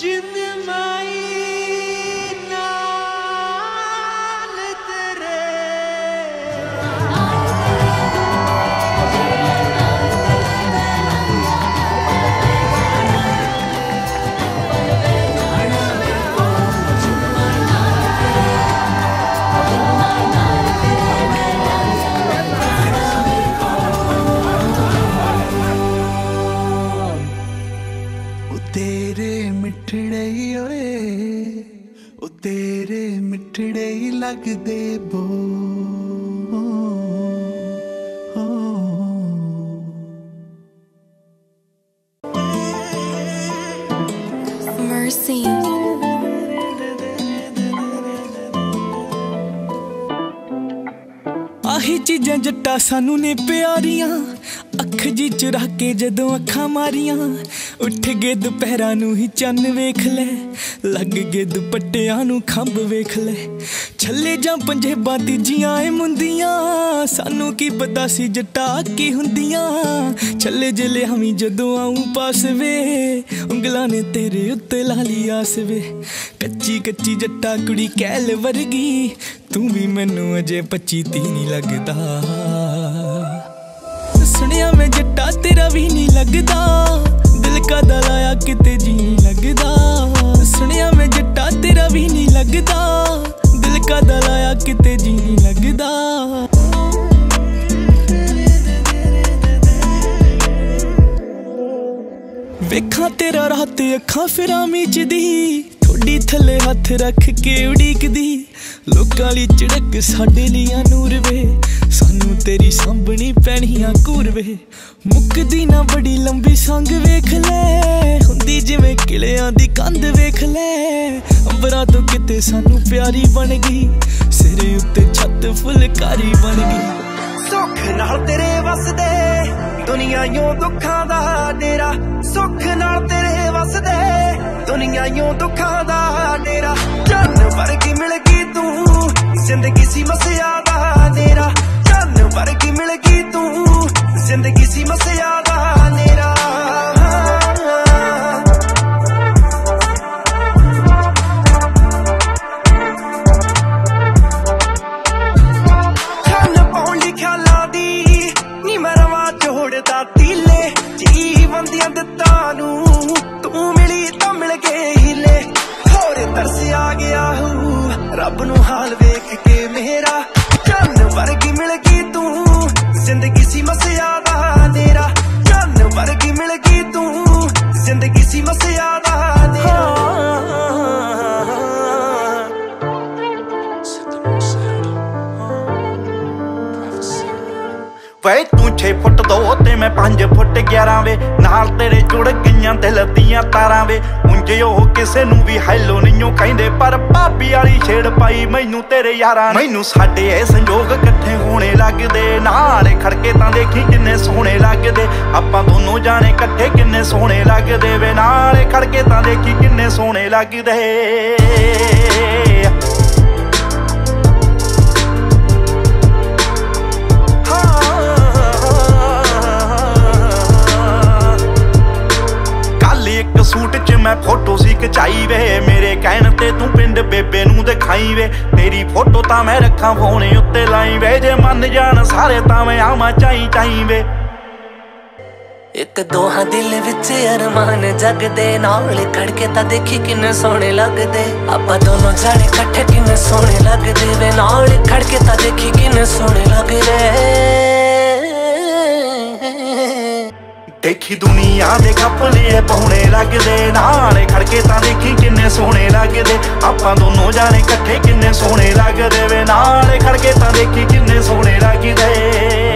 ਜਿੰਦ ਮਾਈ ਨਾਲ ਮਿੱਠੜੇ ਲੱਗਦੇ ਬੋ Mercy. ਆਹੀ ਚੀਜ਼ਾਂ ਜੱਟਾ ਸਾਨੂੰ ਨੇ ਪਿਆਰੀਆਂ ਅੱਖ ਜੀ ਚੁਰਾ ਕੇ ਜਦੋਂ ਅੱਖਾਂ ਮਾਰੀਆਂ, ਉੱਠ ਗਏ ਦੁਪਹਿਰਾਂ ਨੂੰ ਹੀ ਚੰਨ ਵੇਖ ਲੈ, ਲੱਗ ਗਏ ਦੁਪੱਟਿਆਂ ਨੂੰ ਖੰਭ ਵੇਖ ਲੈ। ਛੱਲੇ ਜਾਂ ਪੰਜੇਬਾਂ ਤੀਜੀਆਂ ਏ ਮੁੰਦੀਆਂ, ਸਾਨੂੰ ਕੀ ਪਤਾ ਸੀ ਜੱਟਾ ਕੀ ਹੁੰਦੀਆਂ। ਛੱਲੇ ਜਿਲੇ ਹਮੀ ਜਦੋਂ ਆਉਂ ਪਾਸ ਵੇ, ਉਂਗਲਾਂ ਨੇ ਤੇਰੇ ਉੱਤੇ ਲਾਲੀ ਆਸ ਵੇ। ਕੱਚੀ ਕੱਚੀ ਜੱਟਾ ਕੁੜੀ ਕਹਿਲ ਵਰਗੀ, ਤੂੰ ਵੀ ਮੈਨੂੰ ਅਜੇ 25 30 ਨਹੀਂ ਲੱਗਦਾ। ਸੁਣਿਆ ਮੈਂ ਜੱਟਾ ਤੇਰਾ ਵੀ ਨਹੀਂ ਲੱਗਦਾ। ਦਿਲ ਕਦਾ ਲਾਇਆ ਕਿਤੇ ਜੀ ਨਹੀਂ ਲੱਗਦਾ। ਸੁਣਿਆ ਮੈਂ ਜੱਟਾ ਤੇਰਾ ਵੀ ਨਹੀਂ ਲੱਗਦਾ। ਦਿਲ ਕਦਾ ਲਾਇਆ ਕਿਤੇ ਜੀ ਨਹੀਂ ਲੱਗਦਾ। ਵੇਖਾਂ ਤੇਰਾ ਰਾਤ ਅੱਖਾਂ ਫਿਰਾਂ ਮੀਚਦੀ ਥੋੜੀ ਥੱਲੇ ਹੱਥ ਰੱਖ ਕੇ ਉਡੀਕਦੀ। ਲੋਕਾਂ ਲਈ ਚੜਕ ਸਾਡੇ ਲਈ ਨੂਰ ਵੇ। ਸਾਨੂੰ ਤੇਰੀ ਸਾਂਭਣੀ ਪੈਣੀਆਂ ਕੂਰ ਮੁੱਕਦੀ ਨਾ ਬੜੀ ਲੰਬੀ ਸੰਗ ਵੇਖ ਲੈ। ਹੁੰਦੀ ਜਿਵੇਂ ਕਿਲਿਆਂ ਦੀ ਕੰਧ ਵੇਖ ਲੈ। ਅੰਬਰਾਂ ਤੋਂ ਕਿਤੇ ਸਾਨੂੰ ਪਿਆਰੀ ਬਣ ਗਈ। ਸਿਰੇ ਉੱਤੇ ਛੱਤ ਫੁਲਕਾਰੀ ਬਣ ਗਈ। ਸੁੱਖ ਨਾਲ ਤੇਰੇ ਵਸਦੇ ਦੁਨੀਆ ਯੋਂ ਦੁੱਖਾਂ ਦਾ ਡੇਰਾ। ਸੁੱਖ ਨਾਲ ਤੇਰੇ ਵਸਦੇ ਦੁਨੀਆ ਯੋਂ ਦੁੱਖਾਂ ਦਾ ਡੇਰਾ। ਜਨ ਵਰਗੀ ਮਿਲ ਗਈ ਤੂੰ, ਜ਼ਿੰਦਗੀ ਸੀ ਮਸਿਆ ਵਰਗੀ ਮਿਲ ਗਈ ਤੂੰ। ਜ਼ਿੰਦਗੀ ਸੀ ਮਸਿਆ ਦਾ ਨੇਰਾ ਨੀ ਮੈਂ ਰਵਾ ਜੋੜਦਾ ਤੀਲੇ। ਜੀਵਨ ਦੀਆਂ ਦਿੱਤਾਂ ਨੂੰ ਤੂੰ ਮਿਲੀ ਤਾਂ ਮਿਲ ਗਏ ਹੀਲੇ। ਹੋਰ ਤਰਸ ਆ ਗਿਆ ਹੂ, ਰੱਬ ਨੂੰ ਹਾਲ ਵੇਖ ਕੇ ਮੇਰਾ। ਜ਼ਿੰਦਗੀ ਸੀ ਮਸਿਆ ਦਾ ਨੇਰਾ ਚੰਨ ਵਰਗੀ ਮਿਲ ਗਈ ਤੂੰ ਜ਼ਿੰਦਗੀ ਸੀ ਮਸਿਆ ਦਾ ਨੇਰਾ ਵੇ ਤੂੰ 6 ਫੁੱਟ ਦੋ ਤੇ ਮੈਂ 5 ਫੁੱਟ 11 ਵੇ। ਨਾਲ ਤੇਰੇ ਜੁੜ ਗਈਆਂ ਦਿਲ ਦੀਆਂ ਤਾਰਾਂ ਵੇ। ਉਂਝ ਉਹ ਕਿਸੇ ਨੂੰ ਵੀ ਹੈਲੋ ਨਹੀਂਓ ਕਹਿੰਦੇ ਵਾਲੀ ਪਾਈ, ਮੈਨੂੰ ਤੇਰੇ ਯਾਰਾਂ ਮੈਨੂੰ ਸਾਡੇ ਇਹ ਸੰਜੋਗ ਇਕੱਠੇ ਹੋਣੇ ਲੱਗਦੇ। ਨਾਲੇ ਖੜਕੇ ਤਾਂ ਦੇਖੀ ਕਿੰਨੇ ਸੋਹਣੇ ਲੱਗਦੇ। ਆਪਾਂ ਦੋਨੋਂ ਜਾਣੇ ਇਕੱਠੇ ਕਿੰਨੇ ਸੋਹਣੇ ਲੱਗਦੇ ਵੇ। ਨਾਲੇ ਖੜਕੇ ਤਾਂ ਦੇਖੀ ਕਿੰਨੇ ਸੋਹਣੇ ਲੱਗਦੇ। ਇੱਕ ਸੂਟ 'ਚ ਮੈਂ ਫੋਟੋ ਸੀ ਖਚਾਈ ਵੇ। ਮੇਰੇ ਕਹਿਣ ਤੇ ਤੂੰ ਪਿੰਡ ਬੇਬੇ ਨੂੰ ਦਿਖਾਈ ਵੇ। ਤੇਰੀ ਫੋਟੋ ਤਾਂ ਮੈਂ ਰੱਖਾਂ ਫੋਨ ਉੱਤੇ ਲਾਈ ਵੇ। ਜੇ ਮੰਨ ਜਾਣ ਸਾਰੇ ਤਾਂ ਮੈਂ ਆਵਾਂ ਚਾਈ ਚਾਈ ਵੇ। ਇੱਕ ਦੋਹਾਂ ਦਿਲ ਵਿੱਚ ਅਰਮਾਨ ਜਗਦੇ। ਨਾਲ ਖੜਕੇ ਤਾਂ ਦੇਖੀ ਕਿੰਨੇ ਸੋਹਣੇ ਲੱਗਦੇ। ਆਪਾਂ ਦੋਨੋਂ ਜਾਣੇ ਇਕੱਠੇ ਕਿੰਨੇ ਸੋਹਣੇ ਲੱਗਦੇ ਵੇ। ਨਾਲ ਖੜਕੇ ਤਾਂ ਦੇਖੀ ਕਿੰਨੇ ਸੋਹਣੇ ਲੱਗਦੇ। ਦੇਖੀ ਦੁਨੀਆ ਦੇ ਕੱਪਲੇ ਪਾਉਣੇ ਲੱਗਦੇ, ਨਾਲੇ ਖੜਕੇ ਤਾਂ ਦੇਖੀ ਕਿੰਨੇ ਸੋਹਣੇ ਲੱਗਦੇ। ਆਪਾਂ ਦੋਨੋਂ ਜਾਣੇ ਇਕੱਠੇ ਕਿੰਨੇ ਸੋਹਣੇ ਲੱਗਦੇ ਵੇ, ਨਾਲੇ ਖੜਕੇ ਤਾਂ ਦੇਖੀ ਕਿੰਨੇ ਸੋਹਣੇ ਲੱਗਦੇ।